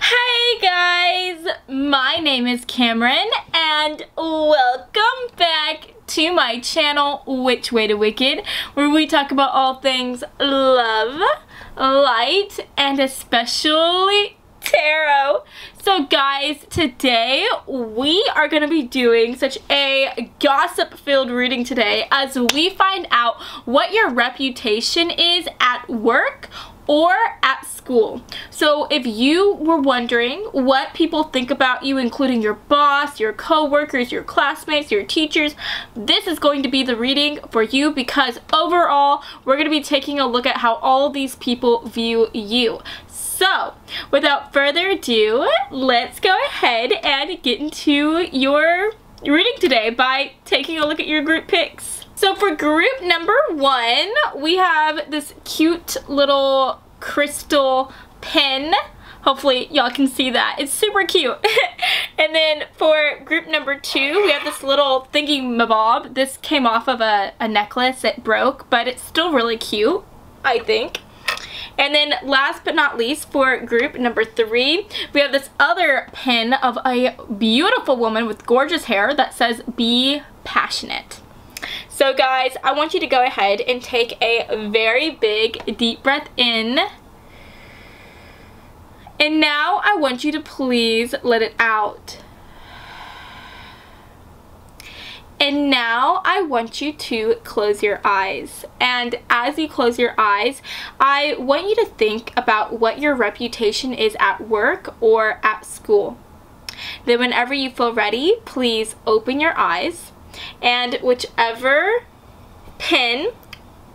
Hey guys, my name is Kamryn and welcome back to my channel, Witch Way to Wicked, where we talk about all things love, light, and especially tarot. So guys, today we are going to be doing such a gossip-filled reading today as we find out what your reputation is at work or at school. So if you were wondering what people think about you, including your boss, your co-workers, your classmates, your teachers, this is going to be the reading for you because overall, we're going to be taking a look at how all these people view you. So, without further ado, let's go ahead and get into your reading today by taking a look at your group picks. So for group number one, we have this cute little crystal pen. Hopefully y'all can see that. It's super cute. and then for group number two, we have this little thingy mabob. This came off of a, a necklace. It broke, but it's still really cute, I think. And then last but not least for group number three, we have this other pin of a beautiful woman with gorgeous hair that says be passionate. So guys, I want you to go ahead and take a very big deep breath in. And now I want you to please let it out. And now I want you to close your eyes. And as you close your eyes, I want you to think about what your reputation is at work or at school. Then whenever you feel ready, please open your eyes and whichever pin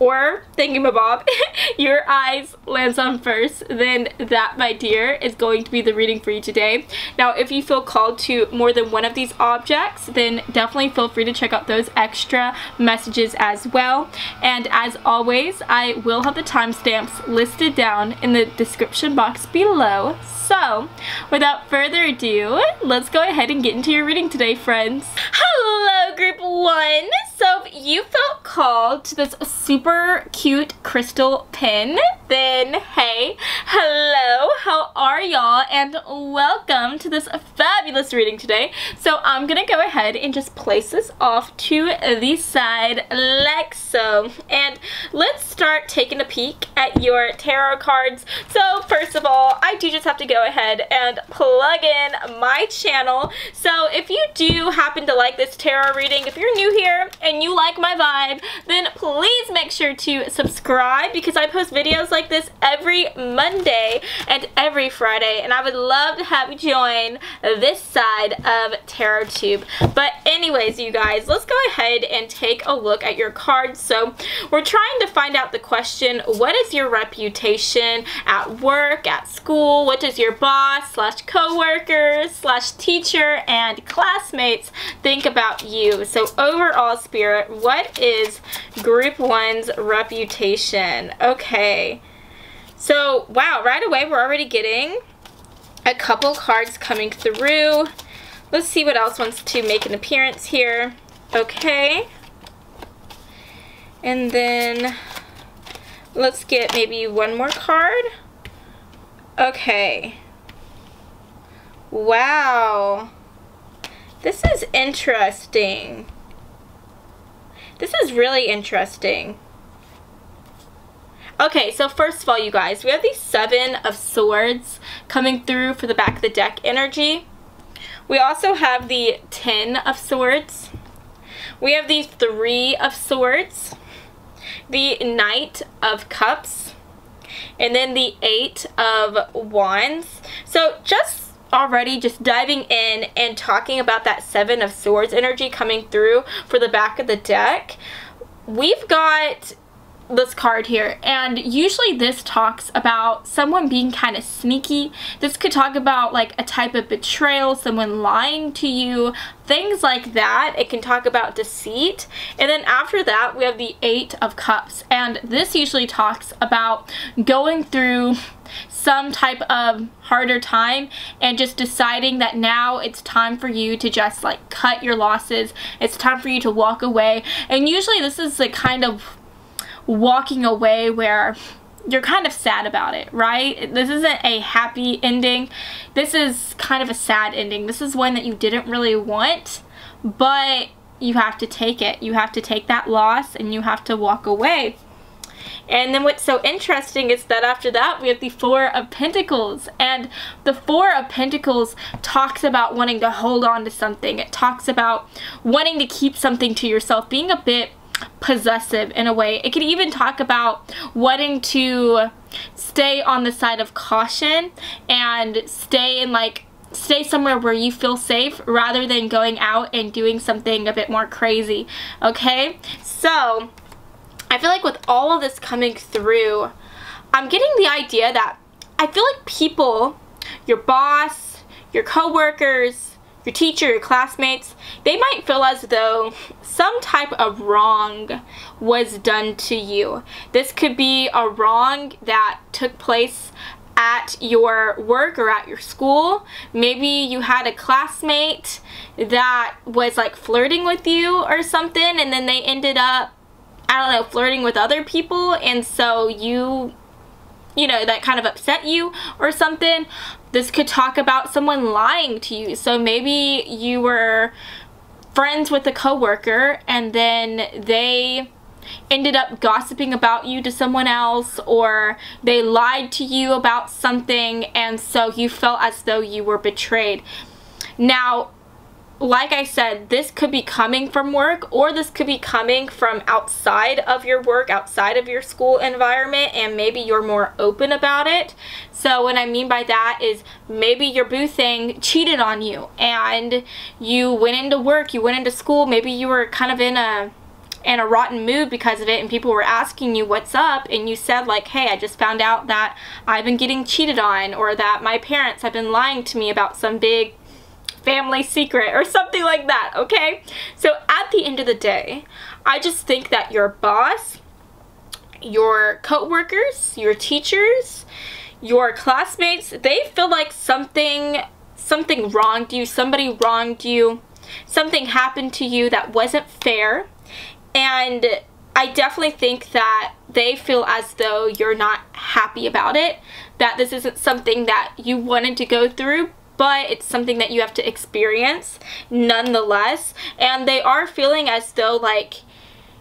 or thingamabob your eyes lands on first, then that, my dear, is going to be the reading for you today. Now, if you feel called to more than one of these objects, then definitely feel free to check out those extra messages as well. And as always, I will have the timestamps listed down in the description box below. So, without further ado, let's go ahead and get into your reading today, friends. Hello, group one. So, if you felt called to this super cute crystal pin, then hey, hello, how are y'all? And welcome to this fabulous reading today. So, I'm gonna go ahead and just place this off to the side like so. And let's start taking a peek at your tarot cards. So, first of all, I do just have to go ahead and plug in my channel. So if you do happen to like this tarot reading, if you're new here and you like my vibe, then please make sure to subscribe because I post videos like this every Monday and every Friday and I would love to have you join this side of TarotTube. But anyways, you guys, let's go ahead and take a look at your cards. So we're trying to find out the question, what is your reputation at work, at school? What does your your boss slash co-workers slash teacher and classmates think about you. So overall spirit, what is group one's reputation? Okay. So wow, right away we're already getting a couple cards coming through. Let's see what else wants to make an appearance here. Okay. And then let's get maybe one more card. Okay. Wow. This is interesting. This is really interesting. Okay, so first of all, you guys, we have the Seven of Swords coming through for the back of the deck energy. We also have the Ten of Swords. We have the Three of Swords. The Knight of Cups and then the Eight of Wands. So just already just diving in and talking about that Seven of Swords energy coming through for the back of the deck, we've got this card here and usually this talks about someone being kind of sneaky. This could talk about like a type of betrayal someone lying to you things like that. It can talk about deceit. And then after that we have the eight of cups and this usually talks about going through some type of harder time and just deciding that now it's time for you to just like cut your losses it's time for you to walk away and usually this is the kind of walking away where you're kind of sad about it, right? This isn't a happy ending. This is kind of a sad ending. This is one that you didn't really want, but you have to take it. You have to take that loss and you have to walk away. And then what's so interesting is that after that we have the Four of Pentacles. And the Four of Pentacles talks about wanting to hold on to something. It talks about wanting to keep something to yourself, being a bit possessive in a way. It could even talk about wanting to stay on the side of caution and stay in like stay somewhere where you feel safe rather than going out and doing something a bit more crazy okay so I feel like with all of this coming through I'm getting the idea that I feel like people your boss your coworkers your teacher, your classmates, they might feel as though some type of wrong was done to you. This could be a wrong that took place at your work or at your school. Maybe you had a classmate that was like flirting with you or something and then they ended up, I don't know, flirting with other people and so you you know, that kind of upset you or something. This could talk about someone lying to you. So maybe you were friends with a coworker and then they ended up gossiping about you to someone else or they lied to you about something and so you felt as though you were betrayed. Now, like I said, this could be coming from work or this could be coming from outside of your work, outside of your school environment, and maybe you're more open about it. So what I mean by that is maybe your boo thing cheated on you and you went into work, you went into school, maybe you were kind of in a in a rotten mood because of it and people were asking you what's up and you said like hey I just found out that I've been getting cheated on or that my parents have been lying to me about some big family secret or something like that, okay? So at the end of the day, I just think that your boss, your co-workers, your teachers, your classmates, they feel like something something wronged you, somebody wronged you, something happened to you that wasn't fair. And I definitely think that they feel as though you're not happy about it, that this isn't something that you wanted to go through, but it's something that you have to experience nonetheless. And they are feeling as though like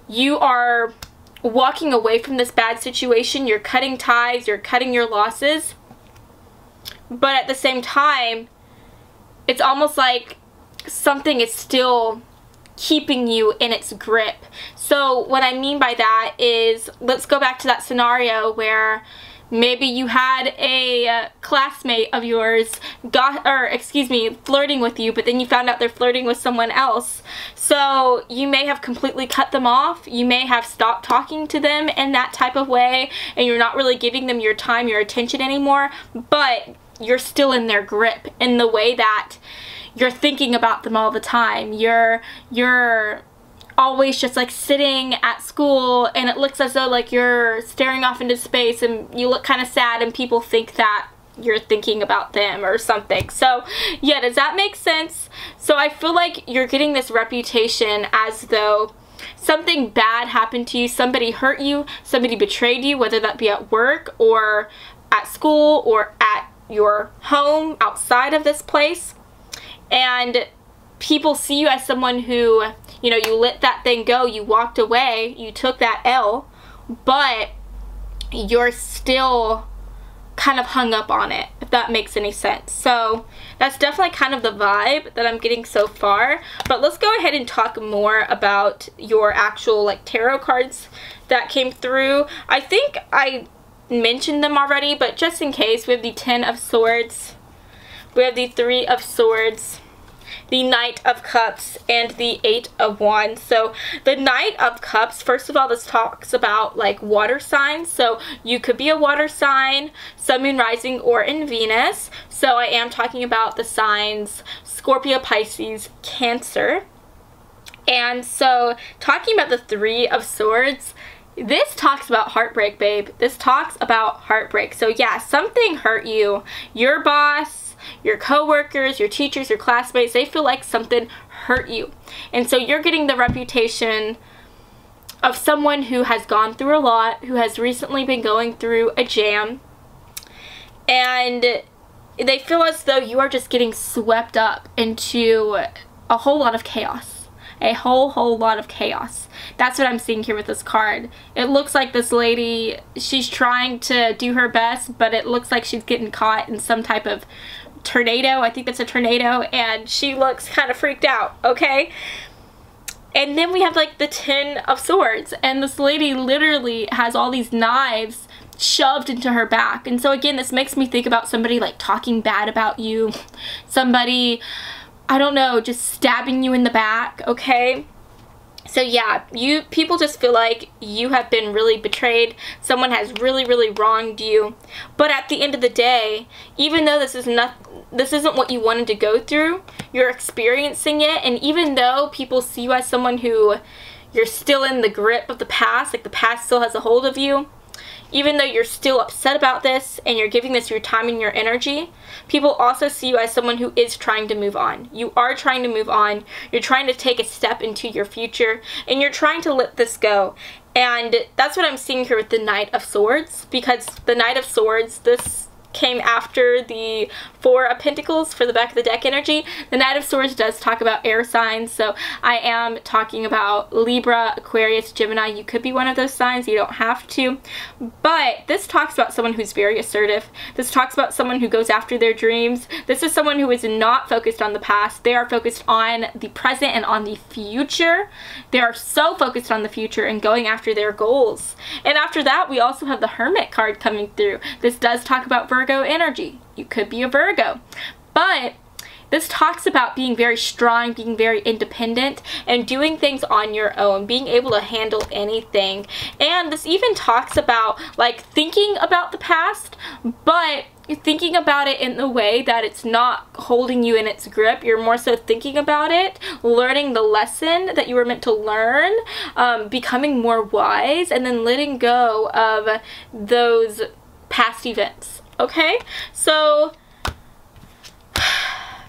you are walking away from this bad situation, you're cutting ties, you're cutting your losses. But at the same time, it's almost like something is still keeping you in its grip. So what I mean by that is, let's go back to that scenario where Maybe you had a uh, classmate of yours got or excuse me flirting with you but then you found out they're flirting with someone else. So you may have completely cut them off. You may have stopped talking to them in that type of way and you're not really giving them your time, your attention anymore, but you're still in their grip in the way that you're thinking about them all the time. You're you're always just like sitting at school and it looks as though like you're staring off into space and you look kind of sad and people think that you're thinking about them or something. So yeah, does that make sense? So I feel like you're getting this reputation as though something bad happened to you, somebody hurt you, somebody betrayed you, whether that be at work or at school or at your home outside of this place. And people see you as someone who, you know, you let that thing go, you walked away, you took that L, but you're still kind of hung up on it, if that makes any sense. So that's definitely kind of the vibe that I'm getting so far. But let's go ahead and talk more about your actual like tarot cards that came through. I think I mentioned them already, but just in case, we have the Ten of Swords, we have the Three of Swords, the Knight of Cups and the Eight of Wands. So the Knight of Cups, first of all, this talks about like water signs. So you could be a water sign, Sun, Moon, Rising, or in Venus. So I am talking about the signs Scorpio, Pisces, Cancer. And so talking about the Three of Swords, this talks about heartbreak, babe. This talks about heartbreak. So yeah, something hurt you. Your boss, your coworkers, your teachers, your classmates, they feel like something hurt you. And so you're getting the reputation of someone who has gone through a lot, who has recently been going through a jam, and they feel as though you are just getting swept up into a whole lot of chaos. A whole, whole lot of chaos. That's what I'm seeing here with this card. It looks like this lady, she's trying to do her best, but it looks like she's getting caught in some type of tornado. I think that's a tornado, and she looks kind of freaked out, okay? And then we have like the Ten of Swords, and this lady literally has all these knives shoved into her back. And so again, this makes me think about somebody like talking bad about you, somebody, I don't know, just stabbing you in the back, okay? So yeah, you people just feel like you have been really betrayed. Someone has really, really wronged you. But at the end of the day, even though this is not this isn't what you wanted to go through, you're experiencing it, and even though people see you as someone who you're still in the grip of the past, like the past still has a hold of you, even though you're still upset about this and you're giving this your time and your energy, people also see you as someone who is trying to move on. You are trying to move on. You're trying to take a step into your future and you're trying to let this go. And that's what I'm seeing here with the Knight of Swords because the Knight of Swords, this came after the Four of Pentacles for the back of the deck energy. The Knight of Swords does talk about air signs, so I am talking about Libra, Aquarius, Gemini. You could be one of those signs. You don't have to. But this talks about someone who's very assertive. This talks about someone who goes after their dreams. This is someone who is not focused on the past. They are focused on the present and on the future. They are so focused on the future and going after their goals. And after that, we also have the Hermit card coming through. This does talk about Virgo energy. You could be a Virgo. But this talks about being very strong, being very independent, and doing things on your own, being able to handle anything. And this even talks about like thinking about the past, but thinking about it in the way that it's not holding you in its grip. You're more so thinking about it, learning the lesson that you were meant to learn, um, becoming more wise, and then letting go of those past events okay? So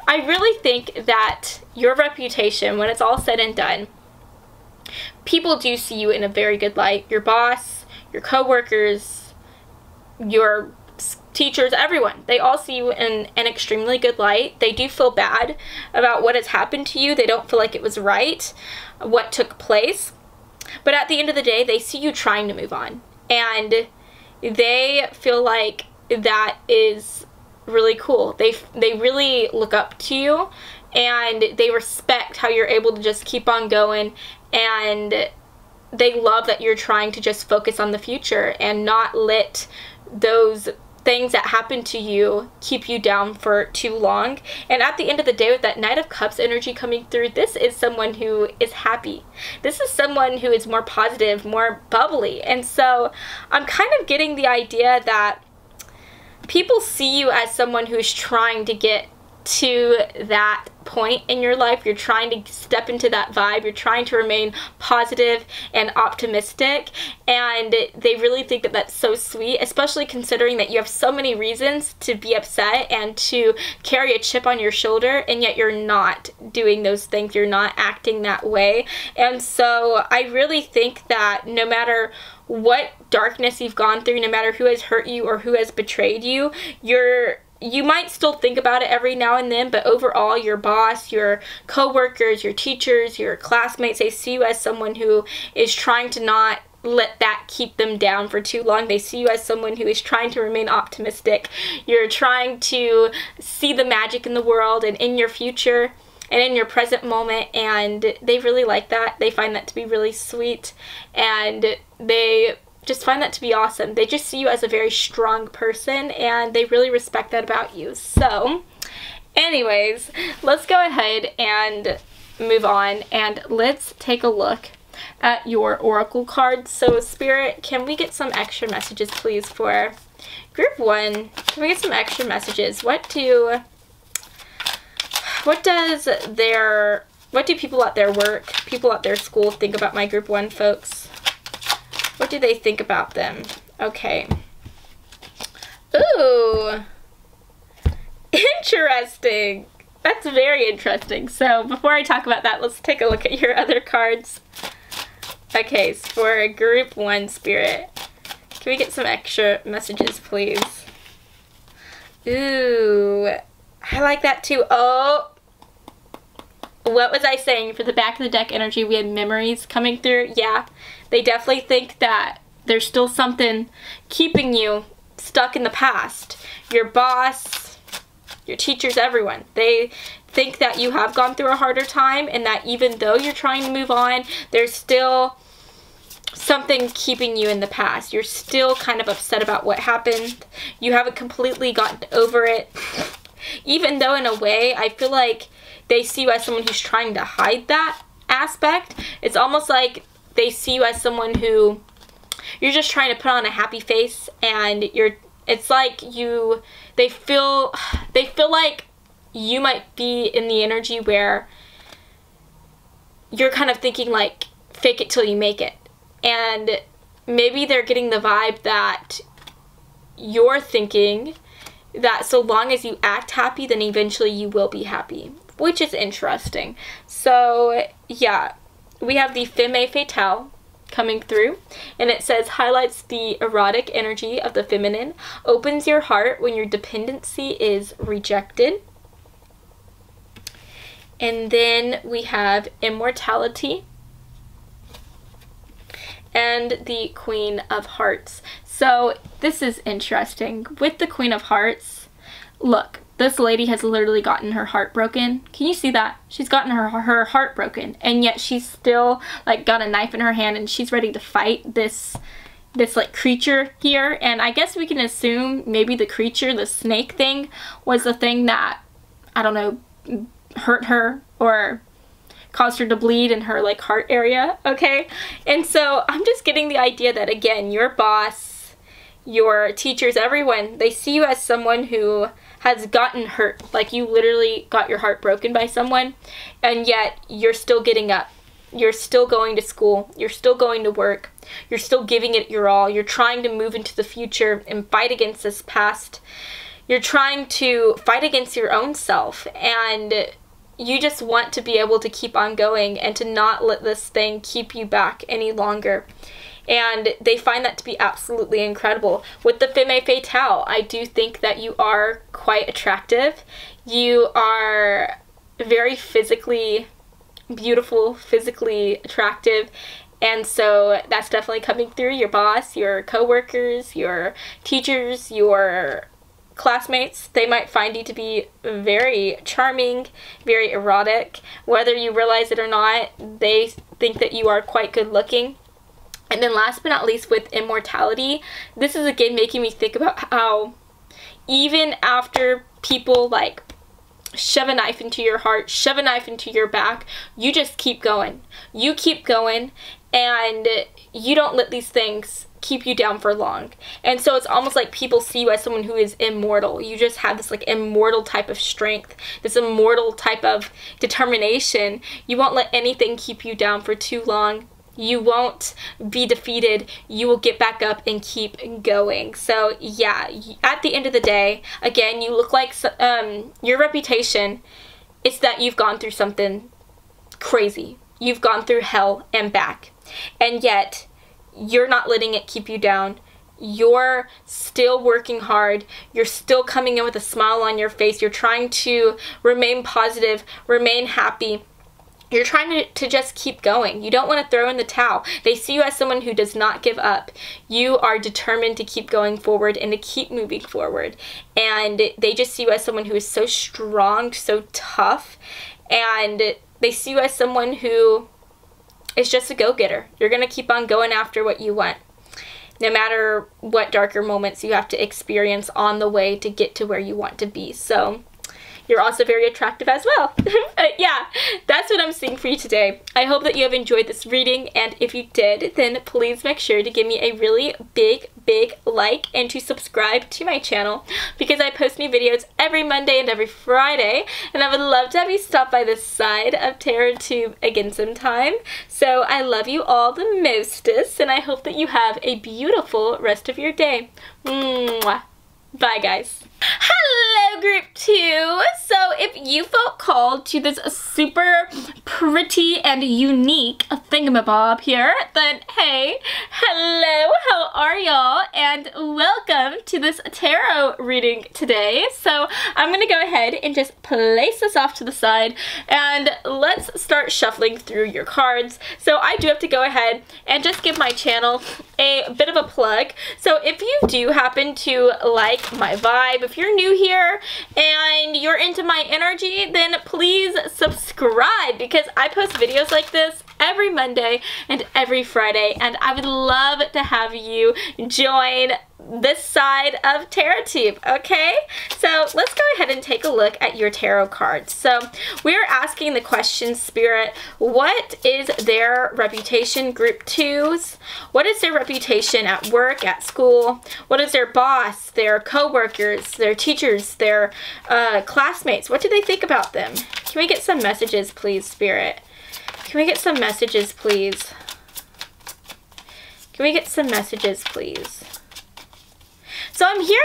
I really think that your reputation, when it's all said and done, people do see you in a very good light. Your boss, your coworkers, your teachers, everyone. They all see you in an extremely good light. They do feel bad about what has happened to you. They don't feel like it was right, what took place. But at the end of the day, they see you trying to move on. And they feel like that is really cool. They they really look up to you and they respect how you're able to just keep on going and they love that you're trying to just focus on the future and not let those things that happen to you keep you down for too long. And at the end of the day, with that Knight of Cups energy coming through, this is someone who is happy. This is someone who is more positive, more bubbly. And so I'm kind of getting the idea that people see you as someone who's trying to get to that point in your life. You're trying to step into that vibe. You're trying to remain positive and optimistic. And they really think that that's so sweet, especially considering that you have so many reasons to be upset and to carry a chip on your shoulder, and yet you're not doing those things. You're not acting that way. And so I really think that no matter what darkness you've gone through, no matter who has hurt you or who has betrayed you, you're you might still think about it every now and then, but overall, your boss, your coworkers, your teachers, your classmates, they see you as someone who is trying to not let that keep them down for too long. They see you as someone who is trying to remain optimistic. You're trying to see the magic in the world and in your future and in your present moment and they really like that. They find that to be really sweet and they just find that to be awesome. They just see you as a very strong person and they really respect that about you. So, anyways, let's go ahead and move on and let's take a look at your oracle cards. So, Spirit, can we get some extra messages, please, for group one? Can we get some extra messages? What do what does their what do people at their work, people at their school think about my group one folks? What do they think about them? Okay. Ooh. Interesting. That's very interesting. So before I talk about that, let's take a look at your other cards. Okay, so for a group one spirit, can we get some extra messages, please? Ooh, I like that too. Oh, what was I saying? For the back of the deck energy, we had memories coming through. Yeah, they definitely think that there's still something keeping you stuck in the past. Your boss, your teachers, everyone. They think that you have gone through a harder time and that even though you're trying to move on, there's still something keeping you in the past. You're still kind of upset about what happened. You haven't completely gotten over it. Even though in a way, I feel like they see you as someone who's trying to hide that aspect. It's almost like they see you as someone who you're just trying to put on a happy face and you're it's like you they feel they feel like you might be in the energy where you're kind of thinking like fake it till you make it and maybe they're getting the vibe that you're thinking that so long as you act happy then eventually you will be happy which is interesting so yeah we have the femme fatale coming through and it says highlights the erotic energy of the feminine opens your heart when your dependency is rejected and then we have immortality and the Queen of Hearts. So this is interesting. With the Queen of Hearts, look, this lady has literally gotten her heart broken. Can you see that? She's gotten her her heart broken and yet she's still like got a knife in her hand and she's ready to fight this this like creature here and I guess we can assume maybe the creature, the snake thing was the thing that I don't know hurt her or caused her to bleed in her like heart area, okay? And so I'm just getting the idea that again, your boss, your teachers, everyone, they see you as someone who has gotten hurt. Like you literally got your heart broken by someone and yet you're still getting up. You're still going to school. You're still going to work. You're still giving it your all. You're trying to move into the future and fight against this past. You're trying to fight against your own self and you just want to be able to keep on going and to not let this thing keep you back any longer. And they find that to be absolutely incredible. With the Femme Fatale, I do think that you are quite attractive. You are very physically beautiful, physically attractive, and so that's definitely coming through your boss, your coworkers, your teachers, your classmates, they might find you to be very charming, very erotic. Whether you realize it or not, they think that you are quite good looking. And then last but not least with immortality, this is again making me think about how even after people like shove a knife into your heart, shove a knife into your back, you just keep going. You keep going and you don't let these things keep you down for long. And so it's almost like people see you as someone who is immortal. You just have this like immortal type of strength, this immortal type of determination. You won't let anything keep you down for too long. You won't be defeated. You will get back up and keep going. So yeah, at the end of the day, again, you look like um, your reputation. It's that you've gone through something crazy. You've gone through hell and back. And yet, you're not letting it keep you down. You're still working hard. You're still coming in with a smile on your face. You're trying to remain positive, remain happy. You're trying to, to just keep going. You don't want to throw in the towel. They see you as someone who does not give up. You are determined to keep going forward and to keep moving forward. And they just see you as someone who is so strong, so tough. And they see you as someone who is just a go-getter. You're going to keep on going after what you want. No matter what darker moments you have to experience on the way to get to where you want to be. So you're also very attractive as well. Uh, yeah, that's what I'm seeing for you today. I hope that you have enjoyed this reading, and if you did, then please make sure to give me a really big, big like and to subscribe to my channel because I post new videos every Monday and every Friday, and I would love to have you stop by this side of TarotTube again sometime. So I love you all the mostest, and I hope that you have a beautiful rest of your day. Mwah. Bye, guys. Hello, group two. So if you felt called to this super pretty and unique thingamabob here, then hey, hello, how are y'all? And welcome to this tarot reading today. So I'm to go ahead and just place this off to the side and let's start shuffling through your cards. So I do have to go ahead and just give my channel a bit of a plug. So if you do happen to like my vibe, if you're new here and you're into my energy, then please subscribe because I post videos like this every Monday and every Friday and I would love to have you join this side of Tarot TarotTube, okay? So let's go ahead and take a look at your tarot cards. So we're asking the question, Spirit, what is their reputation, group twos? What is their reputation at work, at school? What is their boss, their co-workers, their teachers, their uh, classmates? What do they think about them? Can we get some messages, please, Spirit? Can we get some messages, please? Can we get some messages, please? So I'm hearing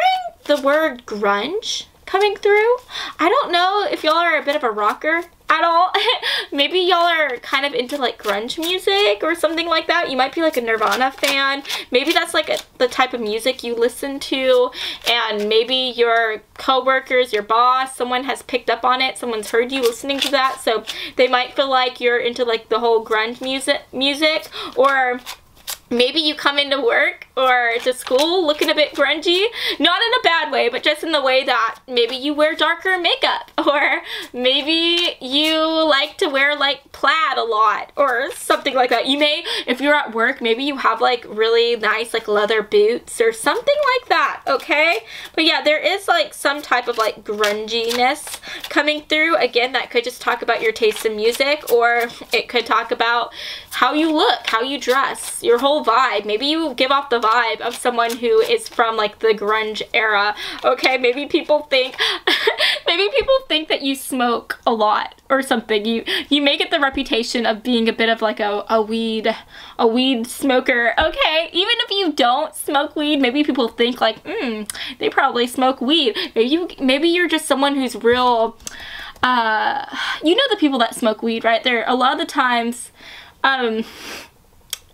the word grunge coming through. I don't know if y'all are a bit of a rocker at all. Maybe y'all are kind of into like grunge music or something like that. You might be like a Nirvana fan. Maybe that's like a, the type of music you listen to and maybe your coworkers, your boss, someone has picked up on it. Someone's heard you listening to that. So they might feel like you're into like the whole grunge music music or maybe you come into work or to school looking a bit grungy. Not in a bad way, but just in the way that maybe you wear darker makeup or maybe you like to wear like plaid a lot or something like that. You may, if you're at work, maybe you have like really nice like leather boots or something like that, okay? But yeah, there is like some type of like grunginess coming through. Again, that could just talk about your taste in music or it could talk about how you look, how you dress, your whole vibe. Maybe you give off the vibe of someone who is from like the grunge era. Okay, maybe people think maybe people think that you smoke a lot or something. You you make it the reputation of being a bit of like a, a weed a weed smoker. Okay, even if you don't smoke weed, maybe people think like, hmm, they probably smoke weed. Maybe you maybe you're just someone who's real uh you know the people that smoke weed, right? There a lot of the times um,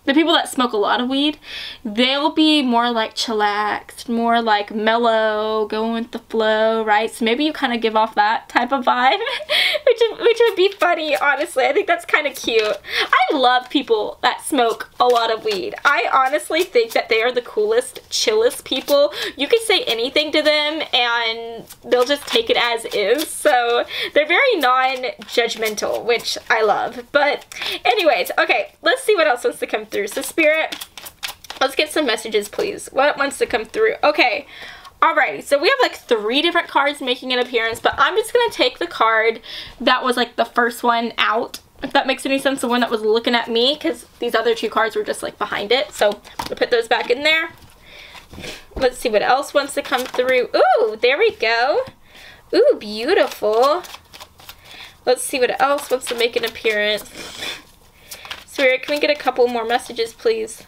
the people that smoke a lot of weed, they'll be more like chillaxed, more like mellow, going with the flow, right? So maybe you kind of give off that type of vibe, which, which would be funny, honestly. I think that's kind of cute. I love people that smoke a lot of weed. I honestly think that they are the coolest, chillest people. You can say anything to them and they'll just take it as is. So they're very non-judgmental, which I love. But anyways, okay, let's see what else wants to come through. So Spirit, let's get some messages, please. What wants to come through? Okay. Alrighty, so we have like three different cards making an appearance, but I'm just going to take the card that was like the first one out, if that makes any sense, the one that was looking at me, because these other two cards were just like behind it. So I'm will put those back in there. Let's see what else wants to come through. Ooh, there we go. Ooh, beautiful. Let's see what else wants to make an appearance. Can we get a couple more messages, please?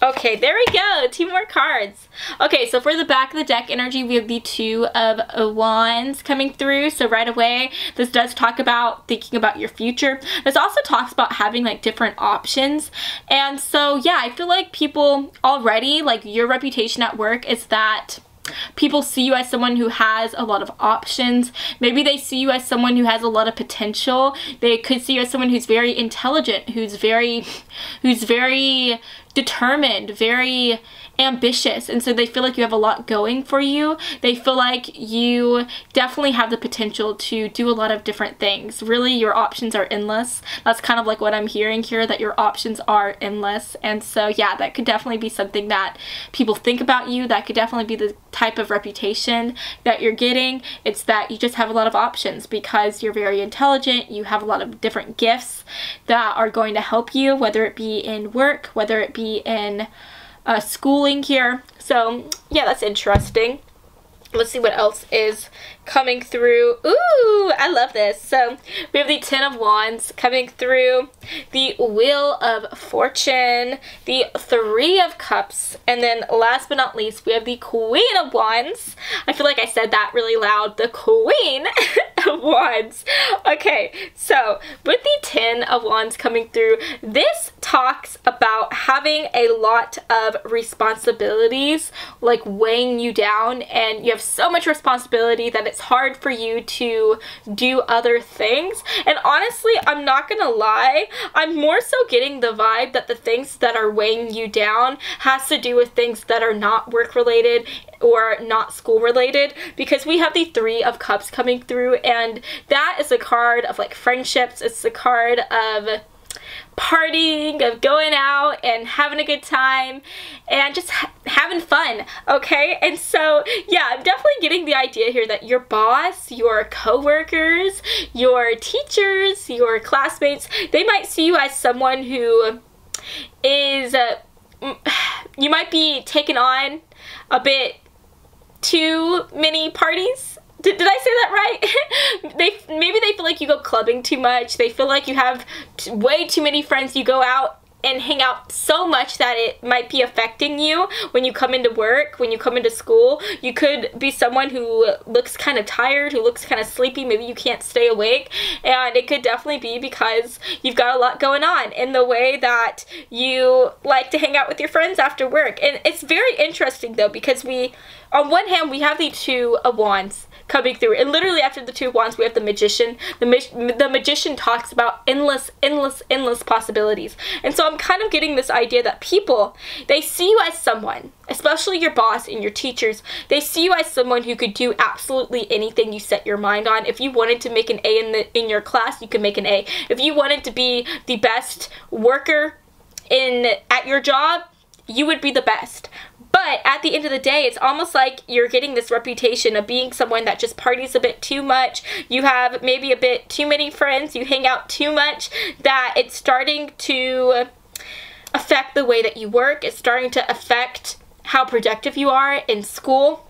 Okay, there we go. Two more cards. Okay, so for the back of the deck energy, we have the Two of Wands coming through. So right away, this does talk about thinking about your future. This also talks about having like different options. And so, yeah, I feel like people already, like your reputation at work is that people see you as someone who has a lot of options. Maybe they see you as someone who has a lot of potential. They could see you as someone who's very intelligent, who's very who's very determined, very ambitious and so they feel like you have a lot going for you. They feel like you definitely have the potential to do a lot of different things. Really your options are endless. That's kind of like what I'm hearing here that your options are endless and so yeah that could definitely be something that people think about you. That could definitely be the type of reputation that you're getting. It's that you just have a lot of options because you're very intelligent. You have a lot of different gifts that are going to help you whether it be in work, whether it be in uh, schooling here. So yeah, that's interesting. Let's see what else is coming through. Ooh, I love this. So we have the Ten of Wands coming through, the Wheel of Fortune, the Three of Cups, and then last but not least, we have the Queen of Wands. I feel like I said that really loud. The Queen of Wands. Okay, so with the Ten of Wands coming through, this talks about having a lot of responsibilities like weighing you down and you have so much responsibility that it's hard for you to do other things. And honestly, I'm not gonna lie, I'm more so getting the vibe that the things that are weighing you down has to do with things that are not work related or not school related because we have the three of cups coming through and that is a card of like friendships it's the card of partying of going out and having a good time and just ha having fun okay and so yeah i'm definitely getting the idea here that your boss your co-workers your teachers your classmates they might see you as someone who is uh, you might be taken on a bit too many parties. Did, did I say that right? they Maybe they feel like you go clubbing too much. They feel like you have way too many friends. You go out and hang out so much that it might be affecting you when you come into work, when you come into school. You could be someone who looks kind of tired, who looks kind of sleepy, maybe you can't stay awake, and it could definitely be because you've got a lot going on in the way that you like to hang out with your friends after work. And it's very interesting though because we, on one hand, we have the two of wands coming through. And literally after the two wands, we have the magician. The, ma the magician talks about endless, endless, endless possibilities. And so I'm kind of getting this idea that people, they see you as someone, especially your boss and your teachers, they see you as someone who could do absolutely anything you set your mind on. If you wanted to make an A in, the, in your class, you could make an A. If you wanted to be the best worker in at your job, you would be the best. But at the end of the day, it's almost like you're getting this reputation of being someone that just parties a bit too much. You have maybe a bit too many friends. You hang out too much that it's starting to affect the way that you work. It's starting to affect how productive you are in school.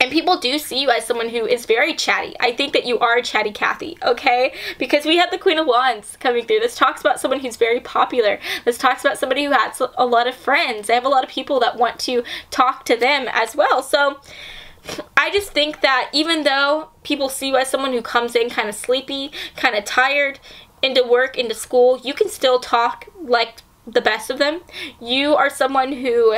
And people do see you as someone who is very chatty. I think that you are a chatty Cathy, okay? Because we have the Queen of Wands coming through. This talks about someone who's very popular. This talks about somebody who has a lot of friends. They have a lot of people that want to talk to them as well. So I just think that even though people see you as someone who comes in kind of sleepy, kind of tired, into work, into school, you can still talk like the best of them. You are someone who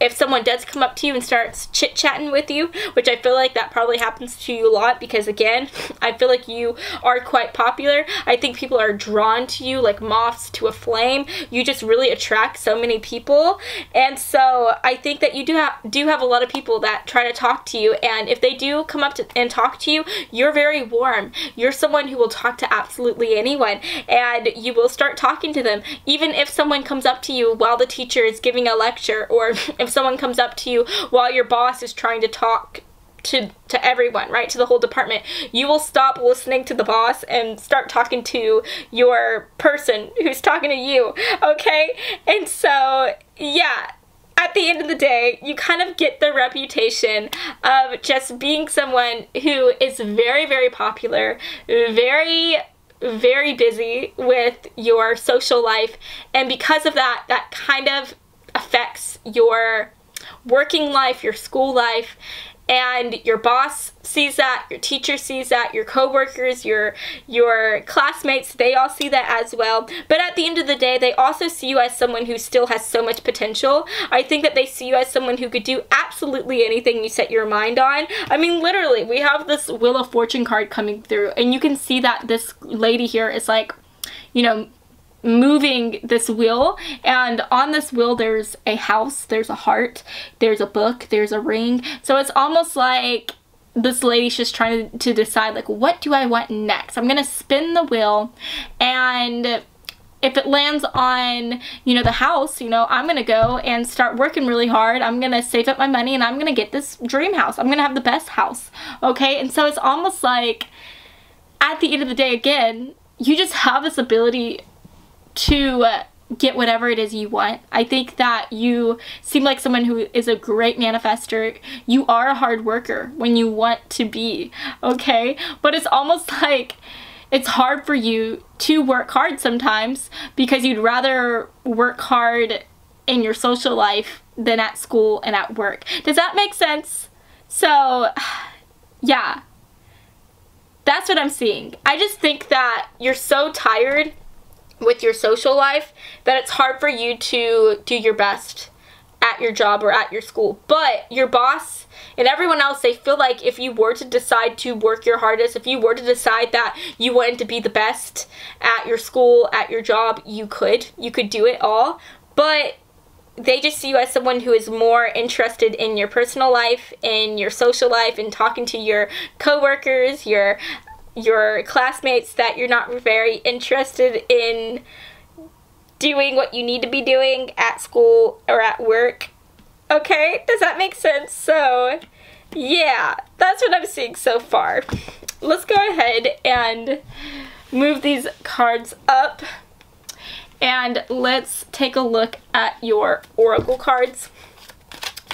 if someone does come up to you and starts chit-chatting with you, which I feel like that probably happens to you a lot because again, I feel like you are quite popular. I think people are drawn to you like moths to a flame. You just really attract so many people. And so I think that you do have do have a lot of people that try to talk to you and if they do come up to, and talk to you, you're very warm. You're someone who will talk to absolutely anyone and you will start talking to them even if someone comes up to you while the teacher is giving a lecture or or if someone comes up to you while your boss is trying to talk to to everyone, right? To the whole department. You will stop listening to the boss and start talking to your person who's talking to you, okay? And so, yeah, at the end of the day, you kind of get the reputation of just being someone who is very, very popular, very very busy with your social life and because of that that kind of affects your working life, your school life, and your boss sees that, your teacher sees that, your coworkers, your your classmates, they all see that as well. But at the end of the day, they also see you as someone who still has so much potential. I think that they see you as someone who could do absolutely anything you set your mind on. I mean, literally, we have this Wheel of Fortune card coming through, and you can see that this lady here is like, you know, moving this wheel and on this wheel there's a house there's a heart there's a book there's a ring so it's almost like this lady's just trying to, to decide like what do I want next I'm gonna spin the wheel and if it lands on, you know, the house, you know, I'm to go and start working really hard. I'm to save up my money and I'm to get this dream house. I'm to have the best house. Okay? And so it's almost like at the end of the day, again, you just have this ability to uh, get whatever it is you want. I think that you seem like someone who is a great manifester. You are a hard worker when you want to be, okay? But it's almost like it's hard for you to work hard sometimes because you'd rather work hard in your social life than at school and at work. Does that make sense? So, yeah, That's what I'm seeing. I just think that you're so tired with your social life that it's hard for you to do your best at your job or at your school. But your boss and everyone else, they feel like if you were to decide to work your hardest, if you were to decide that you wanted to be the best at your school, at your job, you could. You could do it all. But they just see you as someone who is more interested in your personal life, in your social life, and talking to your coworkers, your your classmates that you're not very interested in doing what you need to be doing at school or at work. Okay, does that make sense? So, yeah, that's what I'm seeing so far. Let's go ahead and move these cards up and let's take a look at your oracle cards.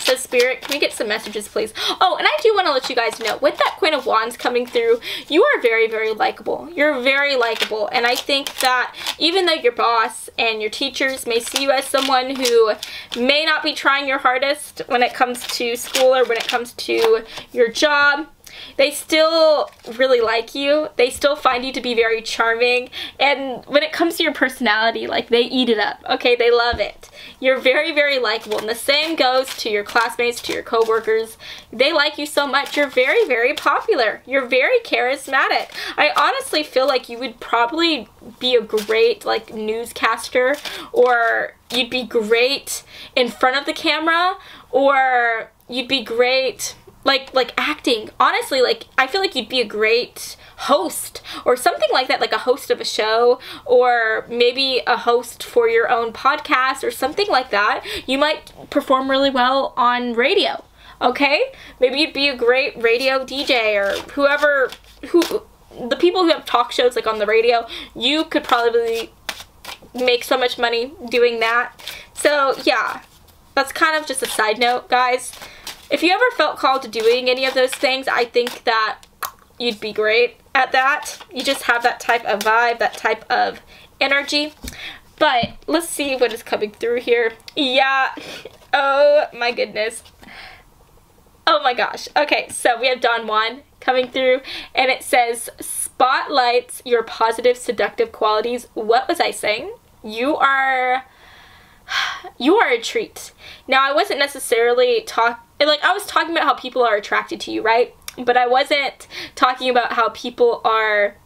So Spirit, can we get some messages, please? Oh, and I do want to let you guys know, with that Queen of Wands coming through, you are very, very likable. You're very likable. And I think that even though your boss and your teachers may see you as someone who may not be trying your hardest when it comes to school or when it comes to your job, they still really like you. They still find you to be very charming. And when it comes to your personality, like they eat it up. Okay, they love it. You're very, very likable. And the same goes to your classmates, to your coworkers. They like you so much. You're very, very popular. You're very charismatic. I honestly feel like you would probably be a great like newscaster or you'd be great in front of the camera or you'd be great like like acting. Honestly like i feel like you'd be a great host or something like that like a host of a show or maybe a host for your own podcast or something like that. You might perform really well on radio okay? Maybe you'd be a great radio dj or whoever who the people who have talk shows like on the radio. You could probably make so much money doing that. So yeah that's kind of just a side note guys if you ever felt called to doing any of those things, I think that you'd be great at that. You just have that type of vibe, that type of energy. But let's see what is coming through here. Yeah. Oh my goodness. Oh my gosh. Okay, so we have Don Juan coming through and it says spotlights your positive seductive qualities. What was I saying? You are you are a treat. Now, I wasn't necessarily talk like I was talking about how people are attracted to you, right? But I wasn't talking about how people are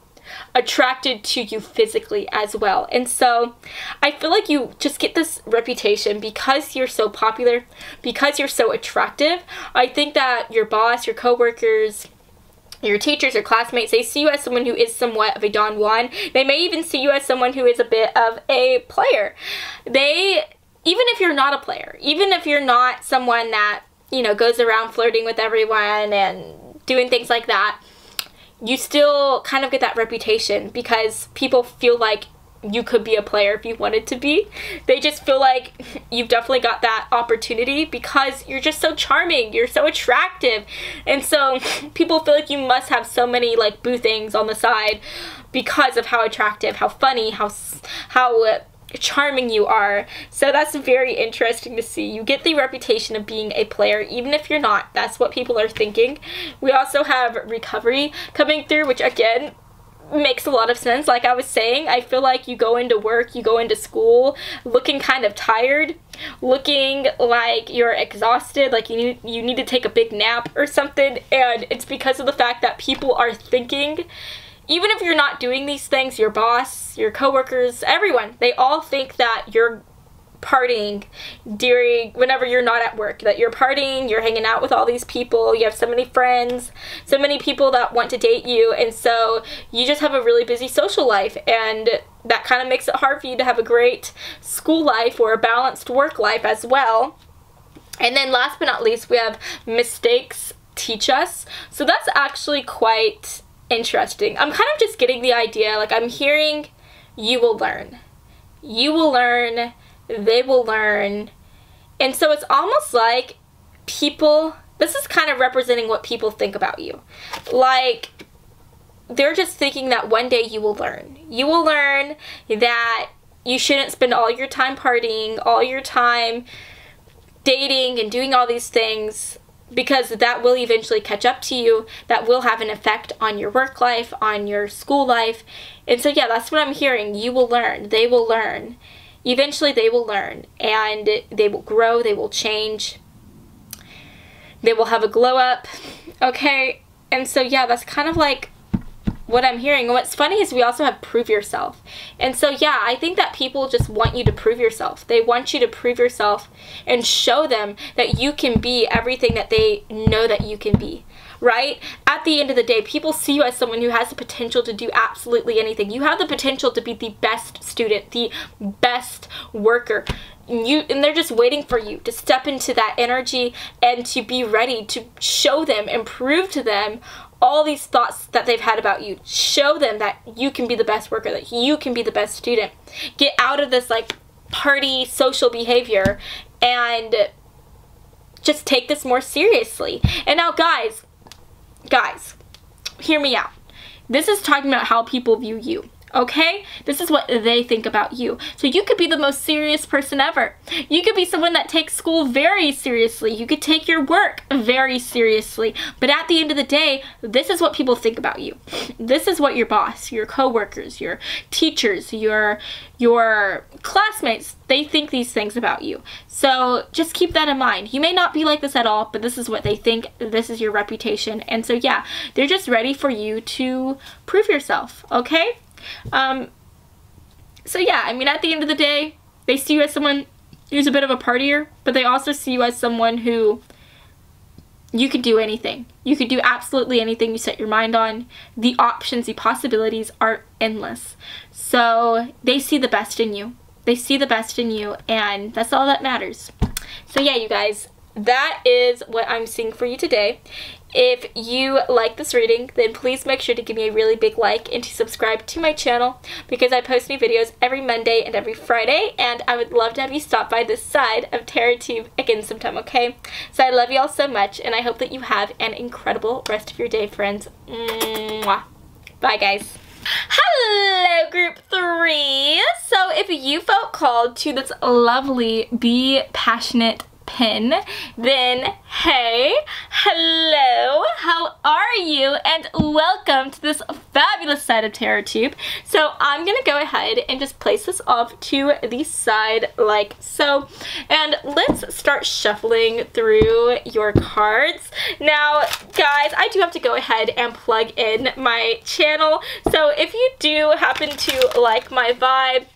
attracted to you physically as well. And so I feel like you just get this reputation because you're so popular, because you're so attractive. I think that your boss, your coworkers, your teachers or classmates, they see you as someone who is somewhat of a Don Juan. They may even see you as someone who is a bit of a player. They, even if you're not a player, even if you're not someone that, you know, goes around flirting with everyone and doing things like that, you still kind of get that reputation because people feel like you could be a player if you wanted to be. They just feel like you've definitely got that opportunity because you're just so charming, you're so attractive. And so people feel like you must have so many like boo things on the side because of how attractive, how funny, how how charming you are. So that's very interesting to see. You get the reputation of being a player even if you're not. That's what people are thinking. We also have recovery coming through which again makes a lot of sense. Like I was saying, I feel like you go into work, you go into school looking kind of tired, looking like you're exhausted, like you need, you need to take a big nap or something, and it's because of the fact that people are thinking even if you're not doing these things, your boss, your coworkers, everyone, they all think that you're partying during whenever you're not at work that you're partying you're hanging out with all these people you have so many friends so many people that want to date you and so you just have a really busy social life and that kind of makes it hard for you to have a great school life or a balanced work life as well. And then last but not least we have mistakes teach us. So that's actually quite interesting i'm kind of just getting the idea like i'm hearing you will learn you will learn they will learn. And so it's almost like people, this is kind of representing what people think about you. Like, they're just thinking that one day you will learn. You will learn that you shouldn't spend all your time partying, all your time dating and doing all these things because that will eventually catch up to you. That will have an effect on your work life, on your school life. And so, yeah, that's what I'm hearing. You will learn. They will learn. Eventually, they will learn and they will grow. They will change. They will have a glow up. Okay. And so, yeah, that's kind of like what I'm hearing. And what's funny is we also have prove yourself. And so, yeah, I think that people just want you to prove yourself. They want you to prove yourself and show them that you can be everything that they know that you can be. Right? At the end of the day, people see you as someone who has the potential to do absolutely anything. You have the potential to be the best student, the best worker, you and they're just waiting for you to step into that energy and to be ready to show them and prove to them all these thoughts that they've had about you. Show them that you can be the best worker, that you can be the best student. Get out of this like party social behavior and just take this more seriously. And now guys, guys, hear me out. This is talking about how people view you okay? This is what they think about you. So you could be the most serious person ever. You could be someone that takes school very seriously. You could take your work very seriously. But at the end of the day, this is what people think about you. This is what your boss, your coworkers, your teachers, your your classmates, they think these things about you. So just keep that in mind. You may not be like this at all, but this is what they think. This is your reputation. And so yeah, they're just ready for you to prove yourself, okay? Um, so yeah, I mean, at the end of the day, they see you as someone who's a bit of a partier, but they also see you as someone who you could do anything. You could do absolutely anything you set your mind on. The options, the possibilities are endless. So they see the best in you. They see the best in you, and that's all that matters. So yeah, you guys, that is what I'm seeing for you today. If you like this reading, then please make sure to give me a really big like and to subscribe to my channel because I post new videos every Monday and every Friday and I would love to have you stop by this side of TarotTube again sometime, okay? So I love you all so much and I hope that you have an incredible rest of your day, friends. Mwah. Bye, guys. Hello, group three. So if you felt called to this lovely Be Passionate pin, then hey, hello, how are you? And welcome to this fabulous side of TarotTube. So I'm to go ahead and just place this off to the side like so. And let's start shuffling through your cards. Now, guys, I do have to go ahead and plug in my channel. So if you do happen to like my vibe,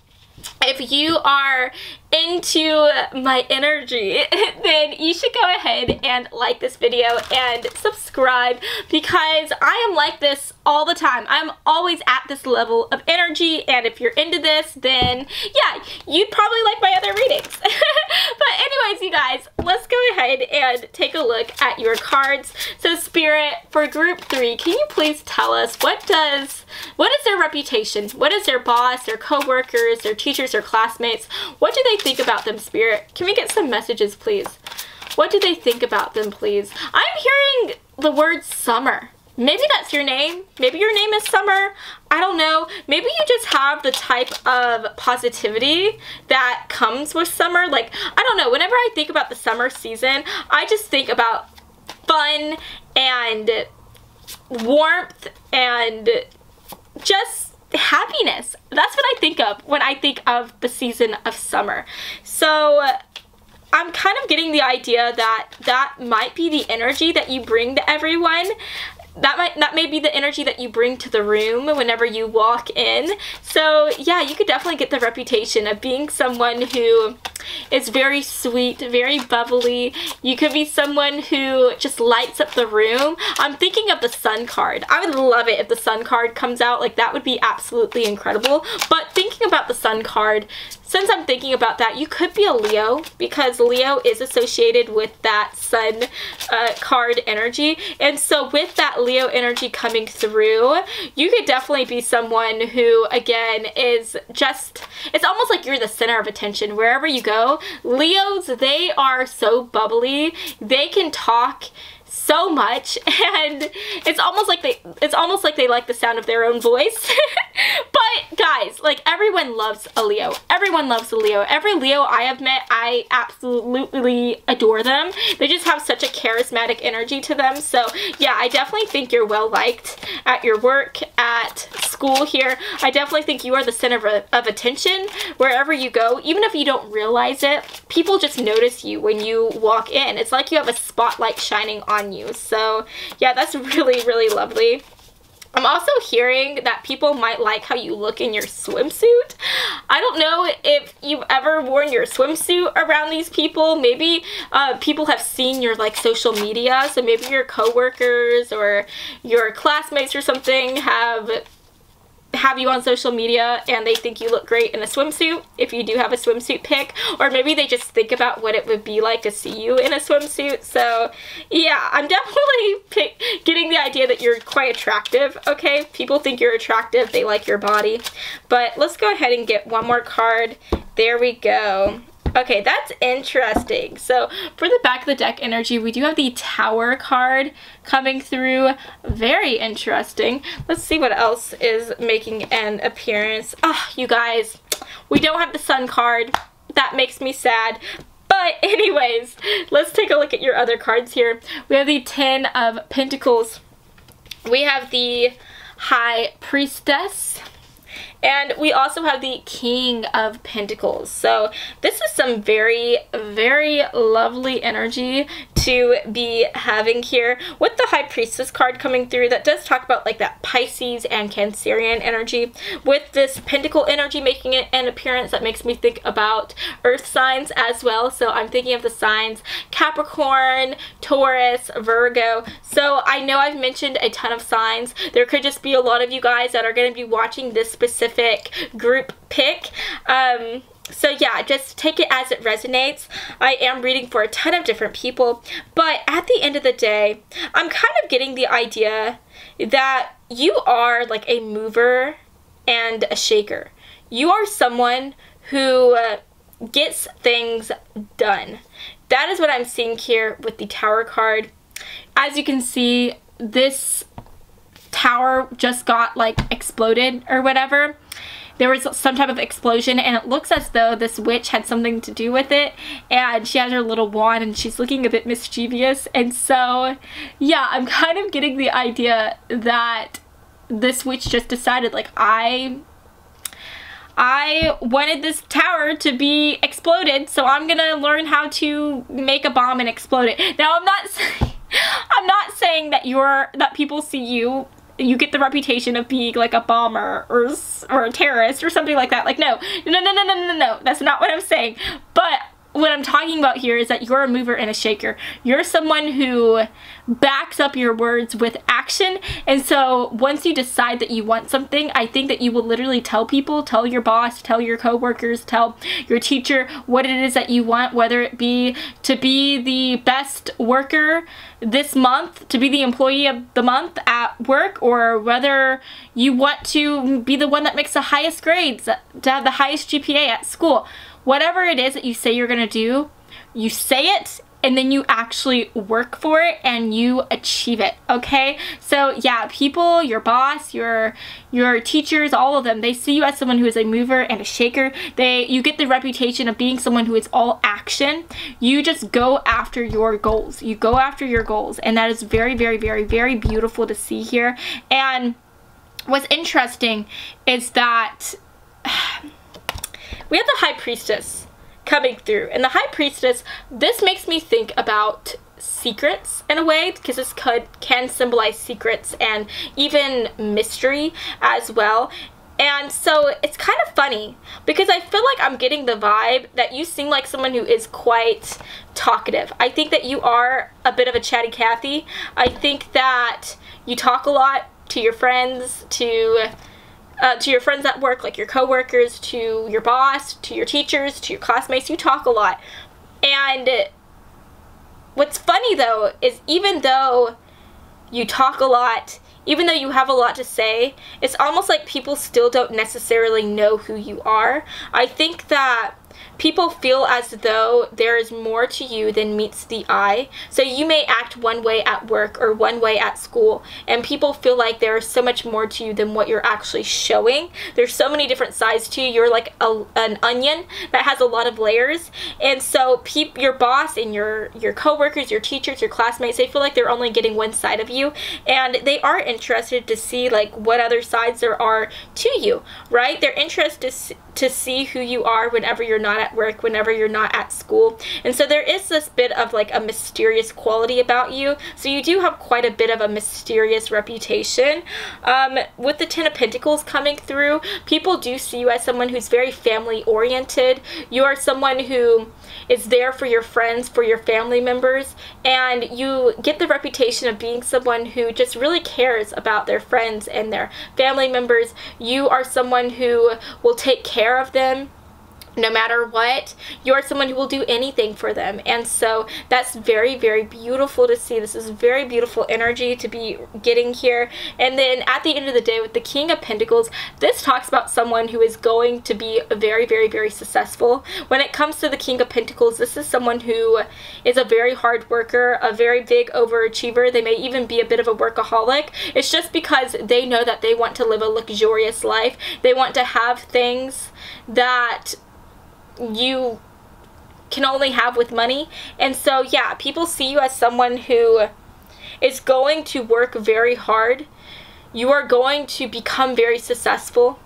if you are into my energy, then you should go ahead and like this video and subscribe because I am like this all the time. I'm always at this level of energy and if you're into this, then yeah, you'd probably like my other readings. but anyways, you guys, let's go ahead and take a look at your cards. So Spirit, for group three, can you please tell us what does, what is their reputation? What is their boss, their co-workers, their teachers, their classmates? What do they think about them, Spirit? Can we get some messages, please? What do they think about them, please? I'm hearing the word summer. Maybe that's your name. Maybe your name is Summer. I don't know. Maybe you just have the type of positivity that comes with summer. Like, I don't know. Whenever I think about the summer season, I just think about fun and warmth and just happiness. That's what I think of when I think of the season of summer. So I'm kind of getting the idea that that might be the energy that you bring to everyone that might that may be the energy that you bring to the room whenever you walk in. So yeah, you could definitely get the reputation of being someone who is very sweet, very bubbly. You could be someone who just lights up the room. I'm thinking of the sun card. I would love it if the sun card comes out. Like that would be absolutely incredible. But thinking about the sun card, since I'm thinking about that, you could be a Leo because Leo is associated with that sun uh, card energy. And so with that Leo energy coming through, you could definitely be someone who, again, is just, it's almost like you're the center of attention wherever you go. Leos, they are so bubbly. They can talk so much and it's almost like they it's almost like they like the sound of their own voice but guys, like everyone loves a Leo. Everyone loves a Leo. Every Leo I have met, I absolutely adore them. They just have such a charismatic energy to them. So yeah, I definitely think you're well liked at your work, at school here. I definitely think you are the center of, of attention wherever you go. Even if you don't realize it, people just notice you when you walk in. It's like you have a spotlight shining on you. So yeah, that's really, really lovely. I'm also hearing that people might like how you look in your swimsuit. I don't know if you've ever worn your swimsuit around these people. Maybe uh, people have seen your like social media, so maybe your coworkers or your classmates or something have have you on social media and they think you look great in a swimsuit if you do have a swimsuit pic or maybe they just think about what it would be like to see you in a swimsuit. So yeah I'm definitely getting the idea that you're quite attractive okay? People think you're attractive they like your body. But let's go ahead and get one more card. There we go Okay, that's interesting. So for the back of the deck energy, we do have the Tower card coming through. Very interesting. Let's see what else is making an appearance. Ah, oh, you guys, we don't have the Sun card. That makes me sad. But anyways, let's take a look at your other cards here. We have the Ten of Pentacles. We have the High Priestess. And we also have the King of Pentacles. So this is some very, very lovely energy to be having here with the High Priestess card coming through that does talk about like that Pisces and Cancerian energy. With this Pentacle energy making it an appearance that makes me think about earth signs as well. So I'm thinking of the signs Capricorn, Taurus, Virgo. So I know I've mentioned a ton of signs. There could just be a lot of you guys that are going to be watching this specific group pick um, so yeah, just take it as it resonates. I am reading for a ton of different people, but at the end of the day, I'm kind of getting the idea that you are like a mover and a shaker. You are someone who uh, gets things done. That is what I'm seeing here with the tower card. As you can see, this tower just got like exploded or whatever. There was some type of explosion and it looks as though this witch had something to do with it and she has her little wand and she's looking a bit mischievous and so yeah I'm kind of getting the idea that this witch just decided like I I wanted this tower to be exploded so I'm gonna learn how to make a bomb and explode it. Now I'm not I'm not saying that you're that people see you you get the reputation of being like a bomber or or a terrorist or something like that. Like no, no, no, no, no, no, no. That's not what I'm saying. But what I'm talking about here is that you're a mover and a shaker. You're someone who backs up your words with action. And so once you decide that you want something, I think that you will literally tell people, tell your boss, tell your coworkers, tell your teacher what it is that you want, whether it be to be the best worker this month, to be the employee of the month at work, or whether you want to be the one that makes the highest grades, to have the highest GPA at school whatever it is that you say you're gonna do, you say it and then you actually work for it and you achieve it okay? So yeah people your boss your your teachers all of them they see you as someone who is a mover and a shaker. They you get the reputation of being someone who is all action. You just go after your goals. You go after your goals and that is very very very very beautiful to see here. And what's interesting is that we have the High Priestess coming through. And the High Priestess, this makes me think about secrets in a way because this could can symbolize secrets and even mystery as well and so it's kind of funny because I feel like I'm getting the vibe that you seem like someone who is quite talkative. I think that you are a bit of a chatty Cathy. I think that you talk a lot to your friends, to uh, to your friends at work, like your coworkers, to your boss, to your teachers, to your classmates. You talk a lot. And what's funny though is even though you talk a lot, even though you have a lot to say, it's almost like people still don't necessarily know who you are. I think that people feel as though there is more to you than meets the eye. So you may act one way at work or one way at school, and people feel like there is so much more to you than what you're actually showing. There's so many different sides to you. You're like a, an onion that has a lot of layers, and so peop, your boss and your your coworkers, your teachers, your classmates, they feel like they're only getting one side of you, and they are interested to see like what other sides there are to you, right? They're interested to to see who you are whenever you're not at work, whenever you're not at school. And so there is this bit of like a mysterious quality about you. So you do have quite a bit of a mysterious reputation. Um, with the Ten of Pentacles coming through, people do see you as someone who's very family oriented. You are someone who is there for your friends, for your family members, and you get the reputation of being someone who just really cares about their friends and their family members. You are someone who will take care of them no matter what, you're someone who will do anything for them. And so that's very, very beautiful to see. This is very beautiful energy to be getting here. And then at the end of the day, with the King of Pentacles, this talks about someone who is going to be very, very, very successful. When it comes to the King of Pentacles, this is someone who is a very hard worker, a very big overachiever. They may even be a bit of a workaholic. It's just because they know that they want to live a luxurious life. They want to have things that you can only have with money. And so, yeah, people see you as someone who is going to work very hard. You are going to become very successful.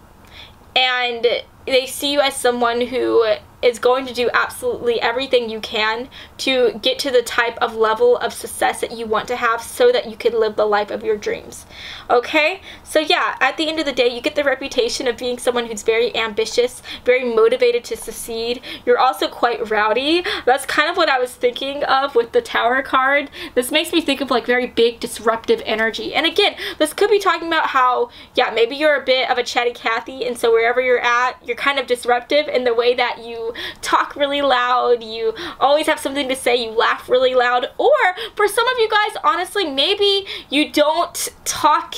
And they see you as someone who is going to do absolutely everything you can to get to the type of level of success that you want to have so that you can live the life of your dreams. Okay? So yeah, at the end of the day, you get the reputation of being someone who's very ambitious, very motivated to succeed. You're also quite rowdy. That's kind of what I was thinking of with the Tower card. This makes me think of like very big disruptive energy. And again, this could be talking about how, yeah, maybe you're a bit of a chatty Cathy and so wherever you're at, you're kind of disruptive in the way that you talk really loud, you always have something to say, you laugh really loud, or for some of you guys, honestly, maybe you don't talk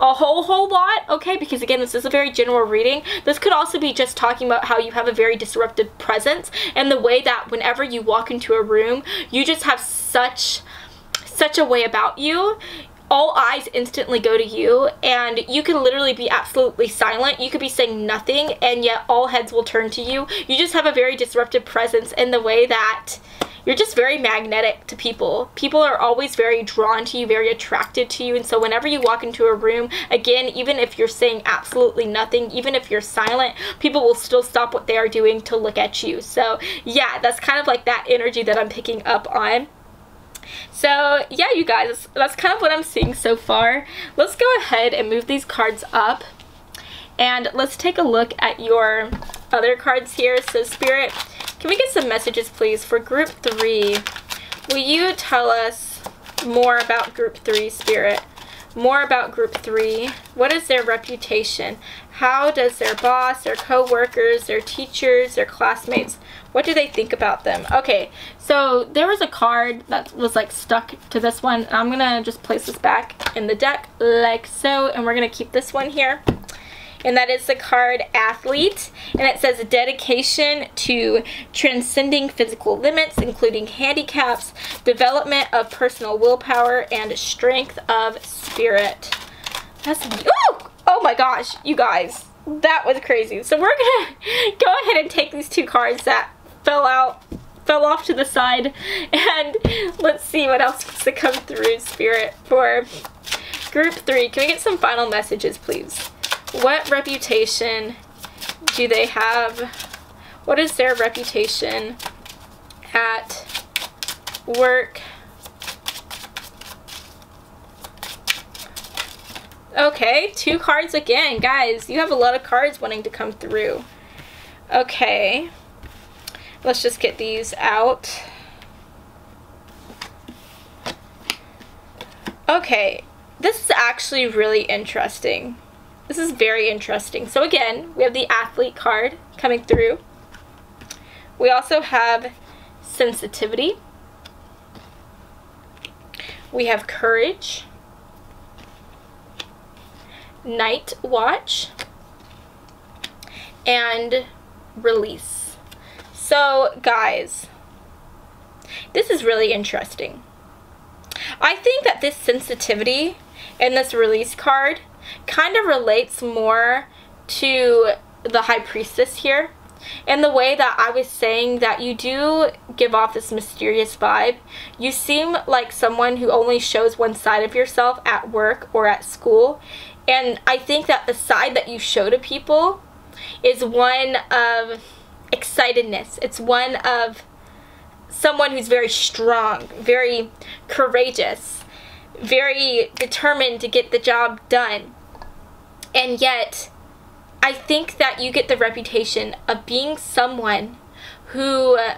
a whole whole lot okay? Because again this is a very general reading. This could also be just talking about how you have a very disruptive presence and the way that whenever you walk into a room you just have such such a way about you all eyes instantly go to you and you can literally be absolutely silent. You could be saying nothing and yet all heads will turn to you. You just have a very disruptive presence in the way that you're just very magnetic to people. People are always very drawn to you, very attracted to you. And so whenever you walk into a room, again, even if you're saying absolutely nothing, even if you're silent, people will still stop what they are doing to look at you. So yeah, that's kind of like that energy that I'm picking up on. So yeah, you guys, that's kind of what I'm seeing so far. Let's go ahead and move these cards up. And let's take a look at your other cards here. So Spirit, can we get some messages please for group three? Will you tell us more about group three, Spirit? More about group three. What is their reputation? How does their boss, their co-workers, their teachers, their classmates, what do they think about them? Okay, so there was a card that was like stuck to this one. I'm gonna just place this back in the deck like so, and we're gonna keep this one here. And that is the card Athlete, and it says dedication to transcending physical limits, including handicaps, development of personal willpower, and strength of spirit. That's, oh, oh my gosh, you guys that was crazy. So we're gonna go ahead and take these two cards that fell out, fell off to the side. And let's see what else wants to come through, Spirit, for group three. Can we get some final messages, please? What reputation do they have? What is their reputation at work? Okay, two cards again. Guys, you have a lot of cards wanting to come through. Okay. Let's just get these out. Okay, this is actually really interesting. This is very interesting. So again, we have the athlete card coming through. We also have sensitivity. We have courage. Night watch. And release. So, guys, this is really interesting. I think that this sensitivity in this release card kind of relates more to the High Priestess here. In the way that I was saying that you do give off this mysterious vibe. You seem like someone who only shows one side of yourself at work or at school. And I think that the side that you show to people is one of excitedness. It's one of someone who's very strong, very courageous, very determined to get the job done. And yet, I think that you get the reputation of being someone who uh,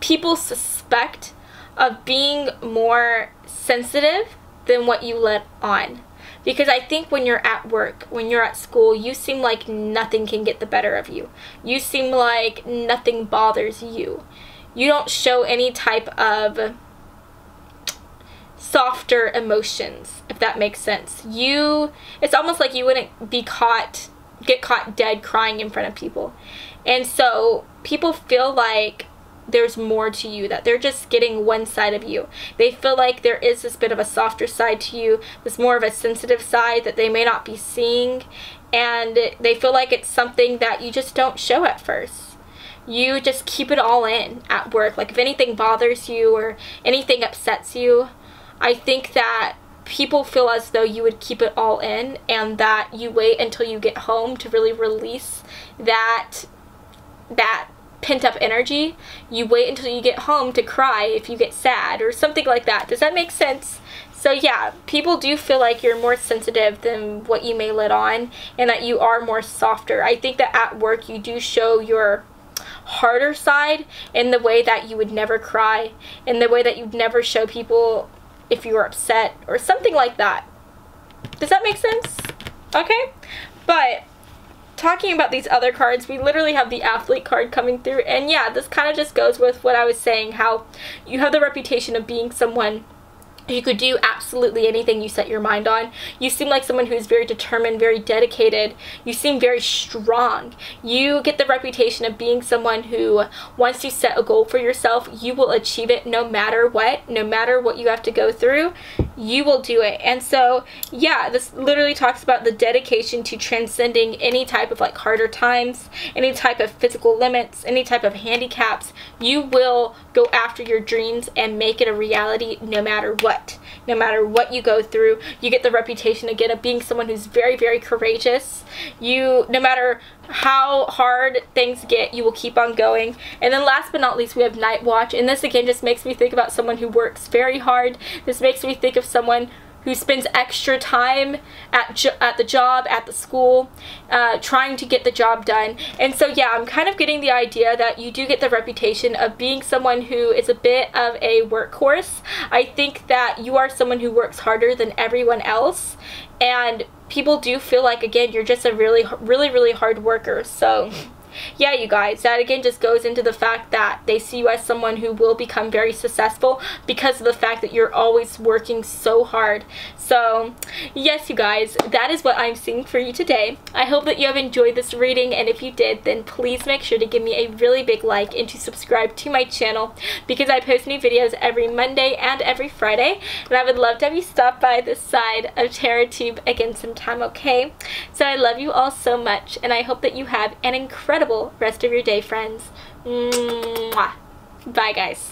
people suspect of being more sensitive than what you let on. Because I think when you're at work, when you're at school, you seem like nothing can get the better of you. You seem like nothing bothers you. You don't show any type of softer emotions, if that makes sense. You, it's almost like you wouldn't be caught, get caught dead crying in front of people. And so people feel like there's more to you, that they're just getting one side of you. They feel like there is this bit of a softer side to you, this more of a sensitive side that they may not be seeing, and they feel like it's something that you just don't show at first. You just keep it all in at work. Like if anything bothers you or anything upsets you, I think that people feel as though you would keep it all in and that you wait until you get home to really release that that pent up energy. You wait until you get home to cry if you get sad or something like that. Does that make sense? So yeah, people do feel like you're more sensitive than what you may let on and that you are more softer. I think that at work you do show your harder side in the way that you would never cry, in the way that you'd never show people if you were upset or something like that. Does that make sense? Okay? But talking about these other cards, we literally have the athlete card coming through. And yeah, this kind of just goes with what I was saying, how you have the reputation of being someone you could do absolutely anything you set your mind on. You seem like someone who's very determined, very dedicated. You seem very strong. You get the reputation of being someone who, once you set a goal for yourself, you will achieve it no matter what, no matter what you have to go through, you will do it. And so, yeah, this literally talks about the dedication to transcending any type of like harder times, any type of physical limits, any type of handicaps. You will go after your dreams and make it a reality no matter what. No matter what you go through, you get the reputation again of being someone who's very, very courageous. You, no matter how hard things get, you will keep on going. And then last but not least, we have Night Watch. And this again just makes me think about someone who works very hard. This makes me think of someone who spends extra time at, at the job, at the school, uh, trying to get the job done. And so yeah, I'm kind of getting the idea that you do get the reputation of being someone who is a bit of a workhorse. I think that you are someone who works harder than everyone else and people do feel like again you're just a really really really hard worker so yeah, you guys, that again just goes into the fact that they see you as someone who will become very successful because of the fact that you're always working so hard. So, yes, you guys, that is what I'm seeing for you today. I hope that you have enjoyed this reading, and if you did, then please make sure to give me a really big like and to subscribe to my channel because I post new videos every Monday and every Friday, and I would love to have you stop by this side of TarotTube again sometime, okay? So I love you all so much, and I hope that you have an incredible incredible rest of your day, friends. Mwah. Bye, guys.